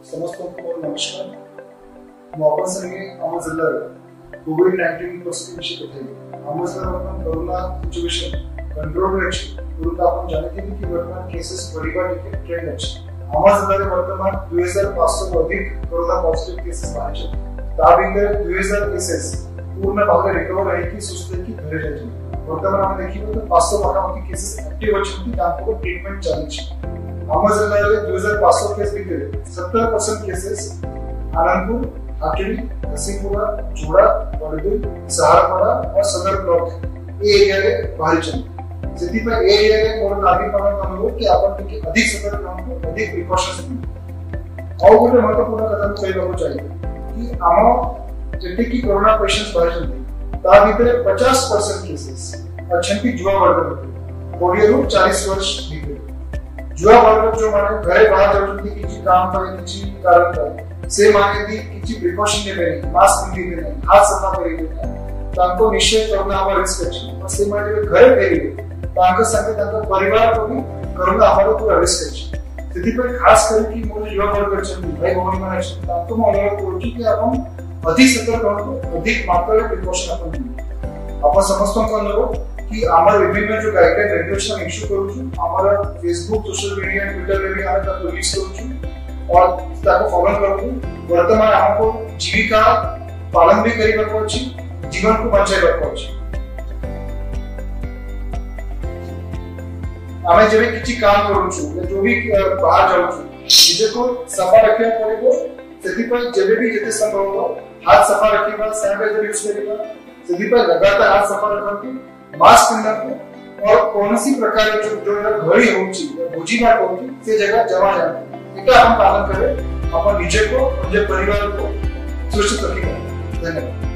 ସମସ୍ତଙ୍କୁ ମୋର ନମସ୍କାର ମୁଁ ଆପଣ ସାଙ୍ଗେ ଆମ ଜିଲ୍ଲାରେ କୋଭିଡ ନାଇଣ୍ଟିନ୍ ପରିସ୍ଥିତି ବିଷୟ କଥାହେବି ଆମ ଜିଲ୍ଲାରେ ବର୍ତ୍ତମାନ କରୋନା ସିଚୁଏସନ୍ କଣ୍ଟ୍ରୋଲରେ ଅଛି ପୂର୍ବରୁ ଆପଣ ଜାଣିଥିବେ କି ବର୍ତ୍ତମାନ କେସେସ୍ ବଢ଼ିବା ଟିକେ ଟ୍ରେଣ୍ଡ ଅଛି ଆମ ଜିଲ୍ଲାରେ ବର୍ତ୍ତମାନ ଦୁଇ ହଜାର ପାଞ୍ଚଶହରୁ ଅଧିକ କରୋନା ପଜିଟିଭ କେସେସ୍ ବାହାରିଛନ୍ତି ତା ଭିତରେ ଦୁଇ ହଜାର କେସେସ୍ ପୂର୍ଣ୍ଣ ଭାବରେ ରିକଭର ହେଇକି ସୁସ୍ଥ ହେଇକି ଘରେ ଯାଇଛନ୍ତି ବର୍ତ୍ତମାନ ଆମେ ଦେଖିବା ତ ପାଞ୍ଚଶହ ପାଖାପାଖି କେସେସ୍ ଆକ୍ଟିଭ ଅଛନ୍ତି ତାଙ୍କ ଟ୍ରିଟମେଣ୍ଟ ଚାଲିଛି ଆମ ଜିଲ୍ଲାରେ ଦୁଇ ହଜାର ପାଞ୍ଚଶହ କେସ୍ ଭିତରେ ସତର ପରସେଣ୍ଟ କେସେସ୍ ଆନନ୍ଦପୁର ହାକିଡ଼ି ଘସିପୁରା ଯୋଡ଼ା ବଡ଼ଦୁଇ ସାହାରପଡ଼ା और सदर ब्लॉक ये एरिया रे ବାହାରିଛନ୍ତି ସେଥିପାଇଁ ଏ ଏରିଆରେ ମୋର ନାଗରିକମାନଙ୍କ ଅନୁରୋଧ କି ଆପଣ ଟିକେ ଅଧିକ ସତର୍କ ରୁହନ୍ତୁ ଅଧିକ ପ୍ରିକସନ୍ସ ନିଅନ୍ତୁ ଆଉ ଗୋଟେ ମହତ୍ୱପୂର୍ଣ୍ଣ କଥା ମୁଁ କହିବାକୁ ଚାହିଁବି କି ଆମ ଯେତିକି କରୋନା ପେସେଣ୍ଟ ବାହାରିଛନ୍ତି ତା ଭିତରେ ପଚାଶ ପରସେଣ୍ଟ କେସେସ୍ ଅଛନ୍ତି ଯୁବା ବର୍ଗ ଭିତରେ କୋଡ଼ିଏରୁ ଚାଳିଶ ବର୍ଷ ଭିତରେ ଯୁବା ବର୍ଗ ଯୋଉମାନେ ଘରେ ବାହାର ଯାଉଛନ୍ତି କିଛି କାମ ପାଇଁ କିଛି କାରଣ ପାଇଁ ସେମାନେ ଯଦି କିଛି ପ୍ରିକସନ୍ ନେବେ ନାହିଁ ମାସ୍କ ପିନ୍ଧିବେ ନାହିଁ ହାତ ସଫା କରିବେ ନାହିଁ ତାଙ୍କୁ ନିଶ୍ଚୟ କରୋନା ହବାର ରିସ୍କ ଅଛି ସେମାନେ ଯେବେ ଘରେ ଫେରିବେ ତାଙ୍କ ସାଙ୍ଗେ ତାଙ୍କ ପରିବାରକୁ ବି କରୋନା ହବାର ପୁରା ରିସ୍କ ଅଛି ସେଥିପାଇଁ ଖାସ କରିକି ମୋର ଯୁବ ବର୍ଗ ଅଛନ୍ତି ଭାଇ ଭଉଣୀମାନେ ଅଛନ୍ତି ତାଙ୍କୁ ମୁଁ ଅନୁରୋଧ କରୁଛି କି ଆପଣ ଅଧିକ ସତର୍କ ହୁଅନ୍ତୁ ଅଧିକ ମାତ୍ରାରେ ପ୍ରିକସନ୍ ଆପଣ ନିଅନ୍ତୁ ଆପଣ ସମସ୍ତଙ୍କୁ ଅନୁରୋଧ कि અમારા વેબિનાર જો ગાઈડલાઈન રેગ્યુલેશન ઇશ્યુ કરું છું અમારા ફેસબુક સોશિયલ મીડિયા ટ્વિટર પર भी आता तो रिलीज़ करू છું और ताको फॉलो करू वर्तमान हमको जीविका पालन भी करी रखो छी जीवन को बचाई रखो छी અમે જે કિછી કામ કરું છું ને જો ભી બહાર જાઉં છું બીજે કો સફા રખવા પડે કો તેથી પર જબે ભી જેતે સંભવ हो हाथ सफ़ा रखिएगा सैनिटाइजर यूज़ करिएगा पर लगातार हाथ सफ़ा रखा के मास्क માસ્ક અંદરથી और कौन सी प्रकार की जो जो जगह घड़ी होची बुझी ना होची से जगह जमा जाए इतना हम पालन करें, अपन निजे को, अपने परिवार को, सुरक्षित रखेंगे धन्यवाद।